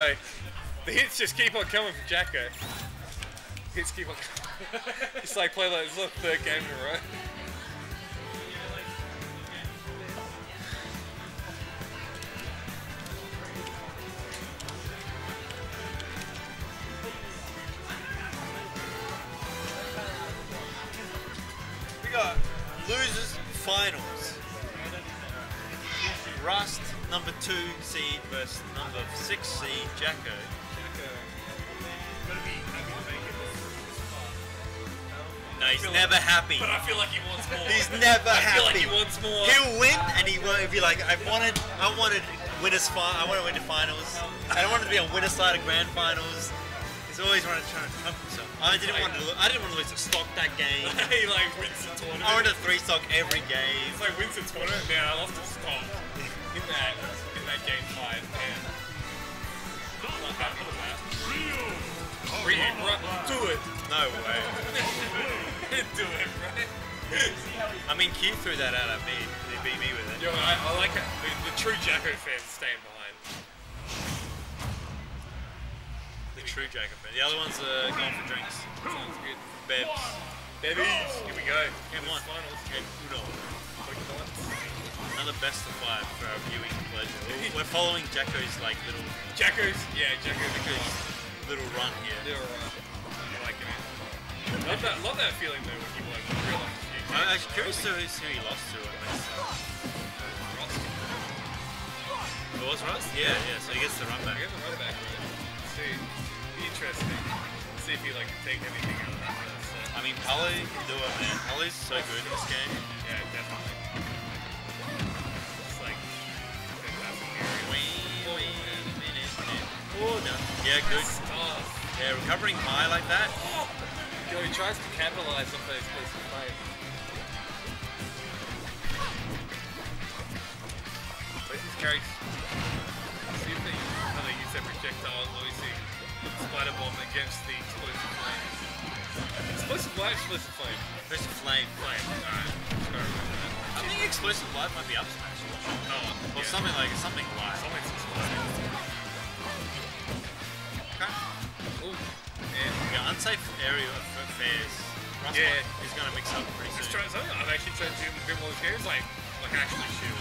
The hits just keep on coming from Jacko. Hits keep on coming. it's like play like it's the third game in a row. We got losers finals. Rust number two seed versus number six seed Jacko. No, he's feel never happy. But I feel like he wants more. He's never I happy. feel like he wants more. He'll win and he won't be like, I wanted, I wanted winners fi- I want to win the finals. I don't want to be on winner side of grand finals. He's always wanted to try to trump himself. I didn't want to. I didn't want to lose to stock that game. he like wins the tournament. I wanted to three stock every game. It's like wins the tournament. Man, I lost to stop in that in that game five. Man, I'm not happy with that. Ryu, right? Do it. No way. Do it, right? I mean, Q threw that out at me. He beat me with it. Yo, I, I like it. The, the true Jacko fans staying behind. The true Jacob. fan. The other ones are going for drinks. Sounds good. Bebs. Babies, here we go. Game one. Finals. And Uno. Another best of five for our viewing pleasure. We're following Jacko's like little Jacko's, yeah, Jacko's a little run here. They're, uh, I like it. Love that, love that feeling though when you won. Real life. I'm actually curious to who who he lost to. It was Rust? Yeah, yeah, so he gets the run back. guess I'm right back. Let's see. Interesting. Let's see if he like can take anything out of that. uh, I mean, Palu can do it, man. Palu's so good in this game. yeah, Yeah, good. Stuff. Yeah, recovering high like that. Yo, he tries to capitalize on those places of fight. Where's his character? See if they how they use their projectiles, obviously. Splat bomb against the explosive flame. Explosive light, explosive flame. A flame. Flame. Alright. Just gotta remember that. I think explosive life might be up smash. Oh, Or yeah. something like something live. Something's explosive. Okay. Ooh. And Yeah, unsafe area of affairs. Rust Yeah. is going to mix up pretty soon. try something I've actually tried to do a bit more games, like, like actually shoot.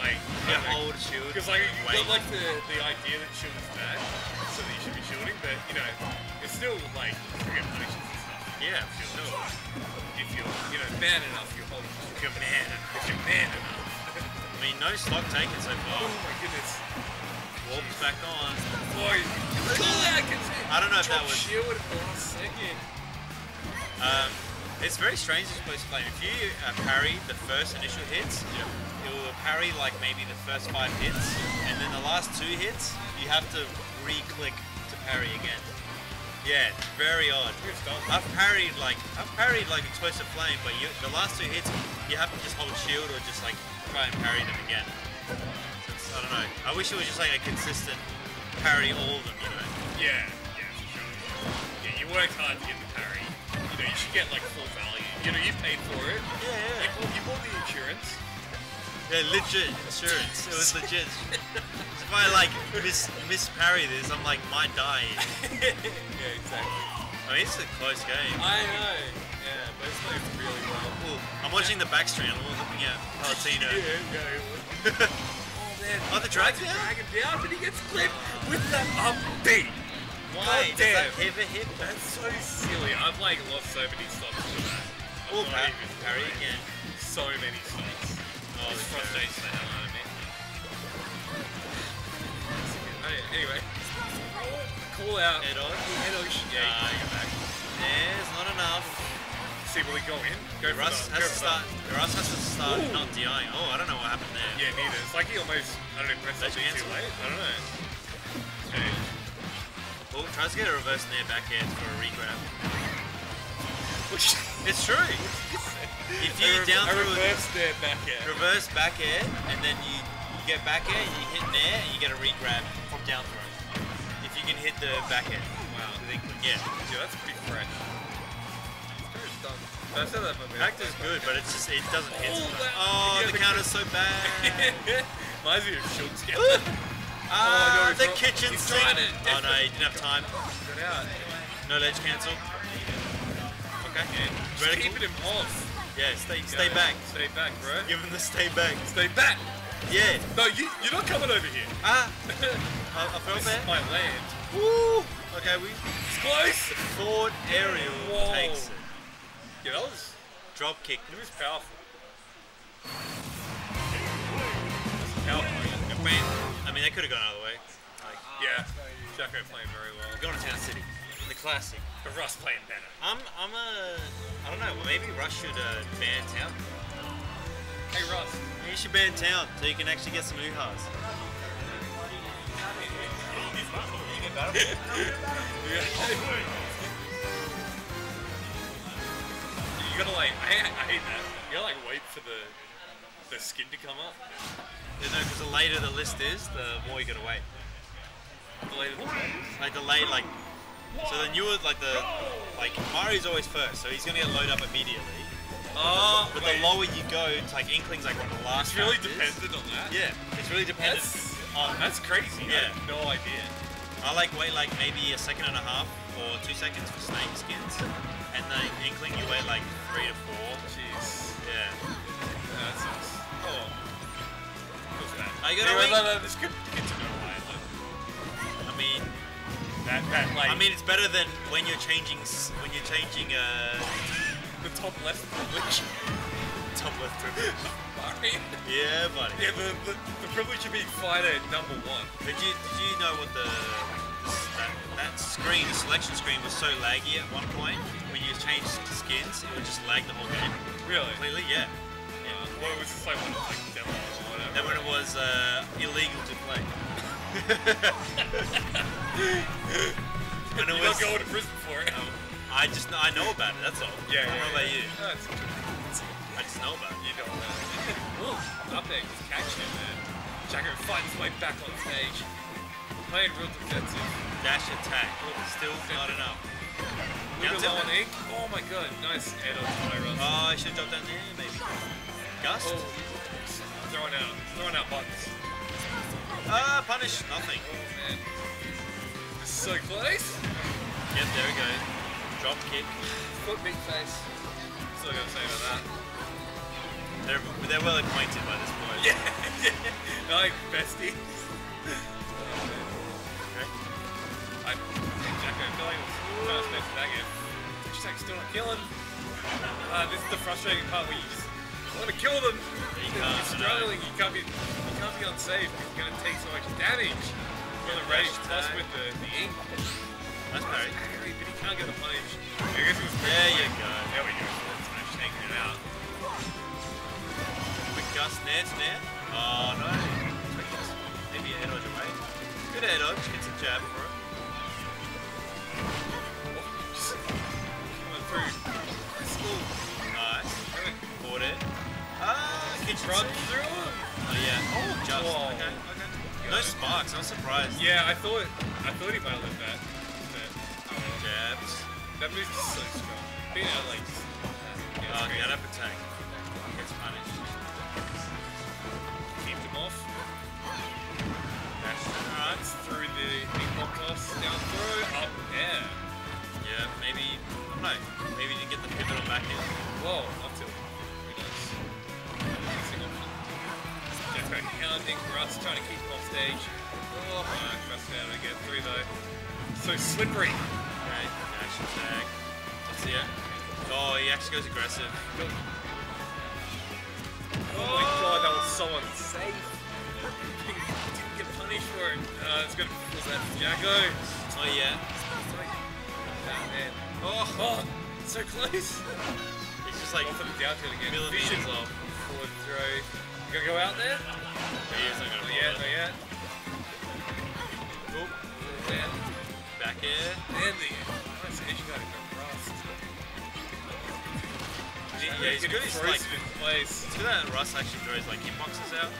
Like, Yeah, like- hold, shield. Because like you got like the, the idea that shooting is bad, so that you should be shooting, but you know, it's still like you get punishes and stuff. Yeah, for sure. If you're you know man enough, you're holding. If you're man enough. If you're man enough. I mean, no stock taken so far. oh my goodness. Back on. Boy, cool that gets I don't know if that was. the last second. Um, it's very strange this place playing. If you uh, parry the first initial hits, it will parry like maybe the first five hits, and then the last two hits, you have to re-click to parry again. Yeah, it's very odd. I've parried like I've parried like explosive flame, but you, the last two hits, you have to just hold shield or just like try and parry them again. So I don't know. I wish it was just like a consistent parry all of them, you know. Yeah, yeah, for sure. Yeah, you worked hard to get the parry. You know, you should get like full value. You know, you paid for it. Yeah, You yeah. bought, you bought the insurance. Yeah, legit insurance. It was legit. if I like miss miss parry this, I'm like might die. yeah, exactly. I mean, it's a close game. I know. Yeah, but it's playing really well. Ooh, I'm watching the backstream. I'm looking at Palutena. Yeah, yeah. Oh man. Oh, the drag down? Drag him down, but he gets clipped with that up B. Why? God Does that damn. ever hit? That's so silly. I've like lost so many stops to that. I'm Oh, not even parry again. So many stops. Oh, the frustrates the hell out of me. Anyway. Call out. Head on. Head on. Yeah, Ah, can back. There's not enough. See, will he go in? Go Rust the, has to start. Rust has to start Ooh. not DIing. Oh, I don't know what happened there. Yeah, neither. It's like he almost, I don't know, pressed too late. I don't know. Strange. Oh, tries to get a reverse nair back air for a regrab. It's true. If you A down a through reverse there back air. reverse back air, and then you, you get back air, you hit nair, and you get a regrab from down throw. If you can hit the back air. Wow. Yeah. Yeah, that's pretty fresh. I said that for a minute. Back is good, but it's just, it doesn't hit. Oh, that- Oh, yeah, the the- counter's so bad. Reminds me of Schultz. Ah, no, the kitchen sink. Oh no, he didn't have time. Get out. No ledge cancel. Okay. Just Vertical. keeping him off. Yeah, stay stay back. Stay back, bro. Give him the stay back. Stay back. Yeah. No, you, you're not coming over here. Ah, I, I felt This is that. my land. Woo. Okay, we It's close. Ford aerial Whoa. takes it. Yeah, that was, Drop kick. it was powerful. Powerful. And bam. I mean, they could have gone either way. Like, Yeah. Jacko playing very well. we're going to Town City. The classic. But Rust playing better. I'm, I'm a, I don't know. Maybe Rust should uh, ban Town. Hey, Rust. You should ban Town so you can actually get some uhas. You gotta like, I, I hate that. You gotta like wait for the the skin to come up. You know, because the later the list is, the more you gotta wait. The later the Like the late, like, so the newer, like the, like Mario's always first, so he's gonna get loaded up immediately. Oh, But wait. the lower you go, it's like Inkling's like one of the last. It's really dependent on that. Yeah, it's really dependent That's, on. that's crazy. Yeah. No idea. I like wait like maybe a second and a half or two seconds for snake skins, and the Inkling you like three to four. Jeez. Yeah. That sucks. Oh. What's that? Are you gonna anyway, no, no, this could get to know why. Like, I mean, that, that, like, I mean it's better than when you're changing when you're changing uh the top left privilege. top left privilege. Sorry. Yeah, buddy. Yeah, the, the, the privilege of being fighter number one. Did you did you know what the that, that screen, the selection screen was so laggy at one point when you changed skins, it would just lag the whole game Really? completely. Yeah. Uh, what was this like? One of like demo or whatever? Then when it was uh, illegal to play. and it You're was. not going to prison for it. I just know, I know about it. That's all. Yeah, I don't yeah, know about yeah. you. That's interesting. I just know about it. You don't know. Ooh, up there, he's catching him, man. Jacko finds his way back on stage. Playing real defensive. Dash attack. Still not enough. Down low on ink. Oh my god, nice head on Tyros. Oh, I should have dropped down there maybe. Gust. Oh, throwing out, throwing out buttons. Ah, punish. Nothing. Oh man. This is so close. Yep, there we go. Drop kick. Foot big face. Still gonna say about that. They're, they're well acquainted by this point. Yeah, yeah. Like bestie. Okay. I, Jacko, it's not best that game. Still not killing. Uh, this is the frustrating part where you just want to kill them. You You're struggling. You can't be, you can't be unsafe. You're gonna take so much damage. You're the rage plus with the, the ink. That's. Parry, but he can't get the punish. I guess it was. There you go. There we go. That's. Taking it out. Quick gust, nair to. Oh no. Maybe a head dodge away. Good head dodge, gets a jab for Run through him. Oh yeah. Oh, just. Whoa. Okay, okay. No sparks, I'm surprised. Yeah, I thought I thought he might have lived that. But Jabs. that move is so strong. Being out like oh, yeah, Oh, it's great. get up attack. Gets punished. keep him off. Dash. Through the big toss, down throw, oh, up air. Yeah, maybe. I don't know. Maybe you get the pivot on back in. Whoa, hounding trying to keep him off stage. Oh, alright, Rust found to get through though. So slippery. Okay, dash attack. Let's see it. Oh, he actually goes aggressive. Oh my god, that was so unsafe. Didn't get punished for it. Uh, it's gonna was that Jacko. Oh yeah. Ah, man. Oh, Oh, so close. he's just like the down tilt again. millimeters Vision. Forward throw. You gonna go out there? He is not gonna yet, not yet. Oop. Man, Back air. and the nice edge guard in the rust. Yeah, he's good. He's like, in place. it's good that Rust actually throws like hitboxes out.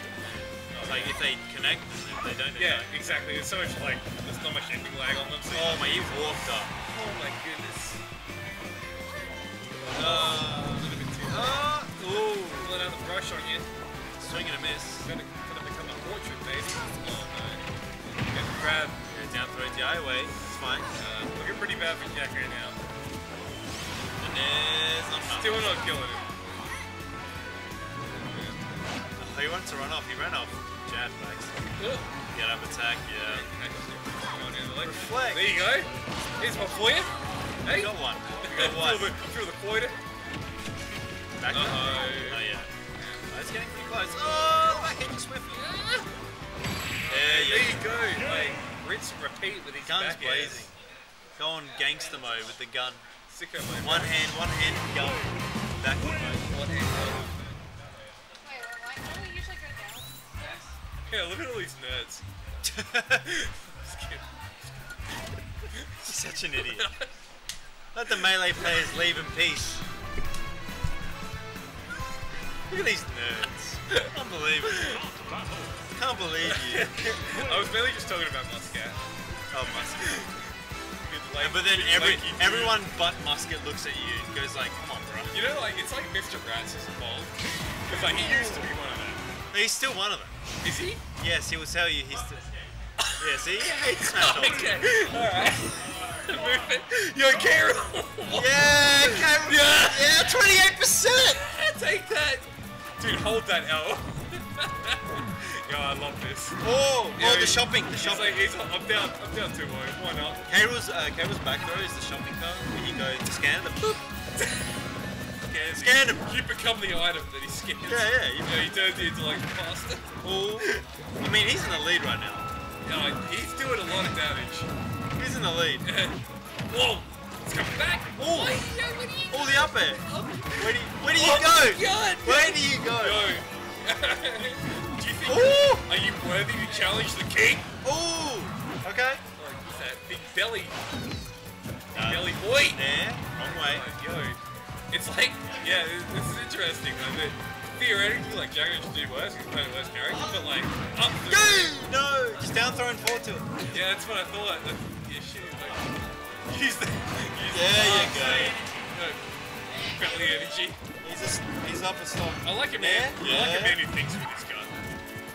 It's like yeah. if they connect, if they don't, Yeah, don't. exactly. There's so much like, there's not much ending lag on them. So Oh my, he walked up. oh my goodness. Uh, a little bit too uh, ooh. Pulling out the brush on you. Swing and a miss. Gonna, gonna become a portrait, baby. Oh no. grab. Yeah, down throw DI away. It's fine. Uh, looking pretty bad for Jack right now. And there's not enough. Still not killing him. Oh, he wanted to run off. He ran off. Jab backs. Get up attack. Yeah. Come on down the leg. Reflect. There you go. Here's one for you. Hey. We got one. We got one. Through the, through the quarter. Back Uh-oh. Oh getting pretty close. Oh, back in Swift. There There you you go. Like, rinse and repeat with his Guns back blazing. Go on gangster mode with the gun. Sicko mode. One hand, one hand, gun. Backward mode. One hand. Wait, why don't we usually go down? Yeah, look at all these nerds. Just kidding. Such an idiot. Let the melee players leave in peace. Look at these nerds. Unbelievable. Can't believe you. I was mainly just talking about Muscat. Oh. Good late- But then every everyone but Musket looks at you and goes like, come on, bro. You know, like, it's like Mr. Rats is involved. Because, like, he used to be one of them. He's still one of them. Is he? Yes, he will tell you he's still... Yeah, see? He all of them. okay. Alright. Movement. Yo, Carol! Yeah, Cameron. Yeah. Yeah, 28%. Take that! Dude, hold that L. Yo, I love this. Oh, Yeah, oh, the shopping, the shopping. like, he's, I'm down, I'm down too low. Why not? Cable's, uh, back throw is the shopping cart where you go to scan the boop. Okay, Scan him. You become the item that he scans. Yeah, yeah, you- yeah he turns you into like the master. Oh, I mean, he's in the lead right now. Yeah, he's doing a lot of damage. He's in the lead. Whoa! It's coming back! Oh. Wait, yo, what are you Oh, the up air. Where do you, where do you Oh go? my God, Where do you go? Yo! Do you think Oh. are you worthy to challenge the king? Oh, okay. Like what's that big belly, Uh, belly boy? There, wrong way. Like, yo, it's like yeah, this, is interesting. Like theoretically, like Jacko should do worse. He's playing a worse character, but like up the Go! No, just down throw and forward to it. Yeah, that's what I thought. Like, yeah, use the. Use There the you go. you know, energy. He's just, he's up a stop. I like a man. Yeah, I like a yeah. man who thinks with his gun.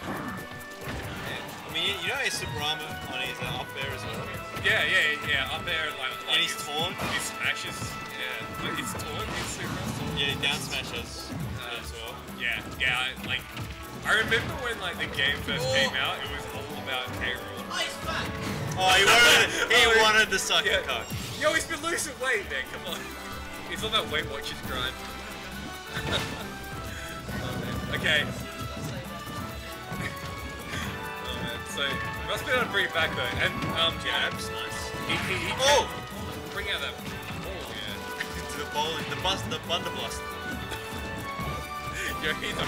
I mean, you know he's super armor on his uh, up there as well. Yeah, yeah, yeah. Up there, like, like And he's his- torn. His smashes. Yeah, like, it's torn. It's super torn. Yeah, down smashes Uh, as well. Yeah, yeah. I, like, I remember when like the game first Oh. came out, it was all about K. Rool. Oh, he wanted, he Oh, wanted the sucker yeah. cock. Yo, he's been losing weight, man. Come on. He's on that Weight Watchers grind. oh. Okay. oh man. So must be able to bring it back though, and um, Jabs, nice. he, he, he Oh! bring out that. Oh yeah. To the bowling, the bus, the blast. Yo, he's a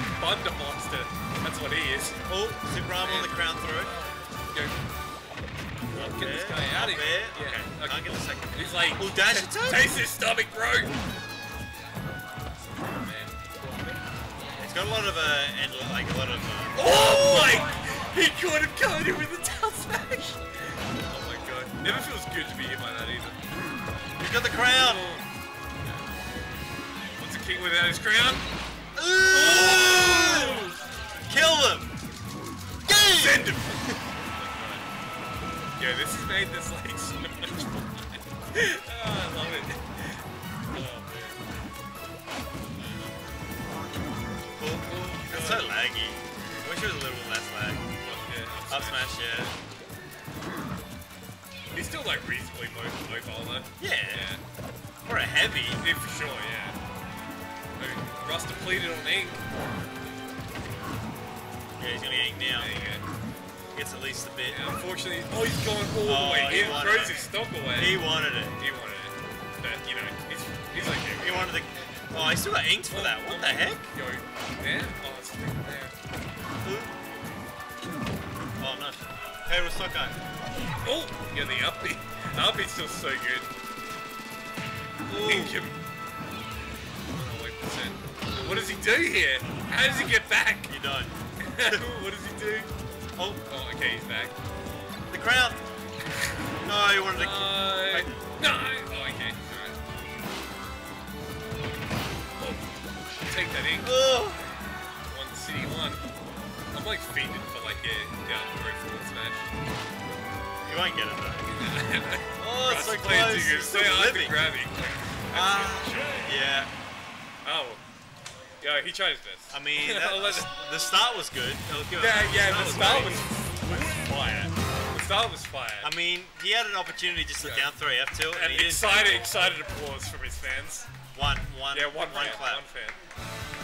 monster. That's what he is. Oh, super armor on the crown throw. Yo, get this guy out of here. Yeah. Okay, can't get the second. He's like, Oh, dash attack. taste his stomach, bro. Oh. It's got a lot of uh, and like a lot of. Uh, Oh my! He could have covered him with a down smash. Oh my god. Never feels good to be hit by that either. he's got the crown. What's a king without his crown? Ooh! Smash, yeah. He's still like reasonably mo- mobile though. Yeah. Yeah. For a heavy. Yeah, for sure, yeah. I mean, Rust depleted on ink. Yeah, he's gonna get ink now. There you go. Gets at least a bit. And unfortunately, oh, he's going all the Oh, way he wanted throws it. his stock away. He wanted it. He wanted it. But, you know, he's, he's okay. He wanted the. Oh, he still got inked for that. What the heck? Yo, there? Hey, we're stuck on. Oh, yeah, the uppy. The uppy's still so good. Ink him. Oh. What does he do here? How does he get back? You don't. what does he do? Oh, Oh, okay, he's back. the crowd. No, he wanted to. Uh, Wait. no! Oh, okay. Alright. Oh, take that ink. Oh. One city one. I'm like fiending for like a down throw forward smash. You won't get it though. Oh, it's so playing close. too good. It's So still hard to living. grab him. Ah, yeah. Oh. Yeah, he tried his best. I mean, that, I'll let it- the start was good. I'll yeah, yeah, the start great. was, was fire. The start was fire. I mean, he had an opportunity just to Yeah. down throw F tilt, and, and he didn't. excited, excited applause from his fans. One, one, Yeah, one, one fan, clap, one fan. one single.